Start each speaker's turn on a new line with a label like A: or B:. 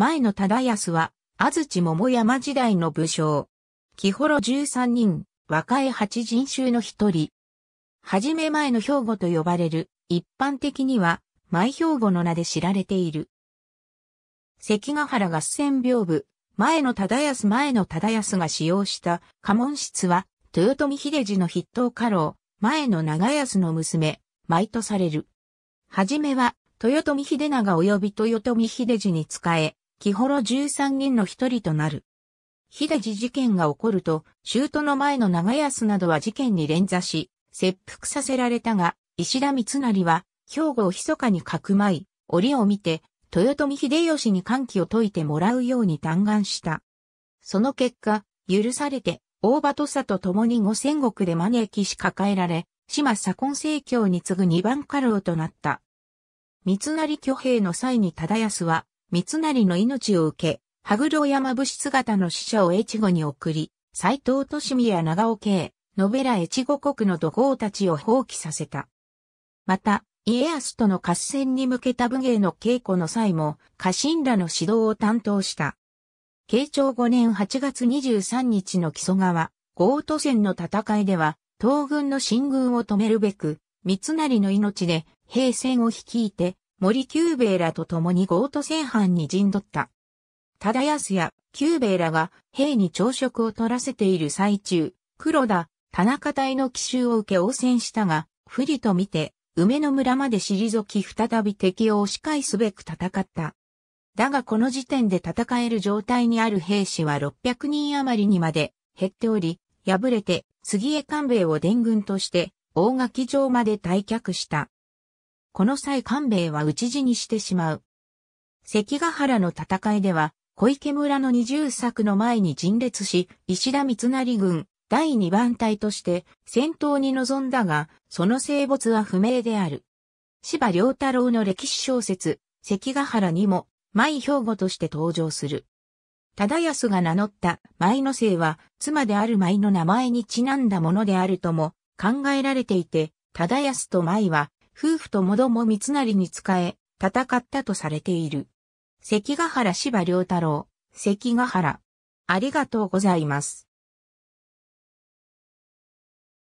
A: 前野忠康は、安土桃山時代の武将。木幌十三人、若い八人衆の一人。はじめ前の兵庫と呼ばれる、一般的には、前兵庫の名で知られている。関ヶ原合戦屏風、前の忠康前の忠康が使用した家紋室は、豊臣秀治の筆頭家老、前の長安の娘、舞とされる。はじめは、豊臣秀長及び豊臣秀治に仕え、木幌十三人の一人となる。秀治事件が起こると、州都の前の長安などは事件に連座し、切腹させられたが、石田三成は、兵庫を密かにかくまい、折を見て、豊臣秀吉に歓喜を解いてもらうように嘆願した。その結果、許されて、大場土佐と共に五戦国で招きし抱えられ、島左近政教に次ぐ二番家老となった。三成挙兵の際に忠康は、三成の命を受け、羽黒山武士姿の死者を越後に送り、斎藤利美や長尾慶、野寺越後国の土豪たちを放棄させた。また、家康との合戦に向けた武芸の稽古の際も、家臣らの指導を担当した。慶長5年8月23日の木曽川、豪都戦の戦いでは、東軍の進軍を止めるべく、三成の命で兵戦を率いて、森久兵衛らと共に豪都戦犯に陣取った。忠康や久兵衛らが兵に朝食を取らせている最中、黒田、田中隊の奇襲を受け応戦したが、不利と見て、梅の村まで退き再び敵を押し返すべく戦った。だがこの時点で戦える状態にある兵士は600人余りにまで減っており、敗れて杉江官兵衛を伝軍として大垣城まで退却した。この際官兵衛は討ち死にしてしまう。関ヶ原の戦いでは、小池村の二重作の前に陣列し、石田三成軍第二番隊として戦闘に臨んだが、その生没は不明である。芝良太郎の歴史小説、関ヶ原にも、舞兵庫として登場する。忠康が名乗った舞の姓は、妻である舞の名前にちなんだものであるとも考えられていて、忠康と舞は夫婦ともども三成に仕え、戦ったとされている。関ヶ原芝良太郎、関ヶ原。ありがとうございます。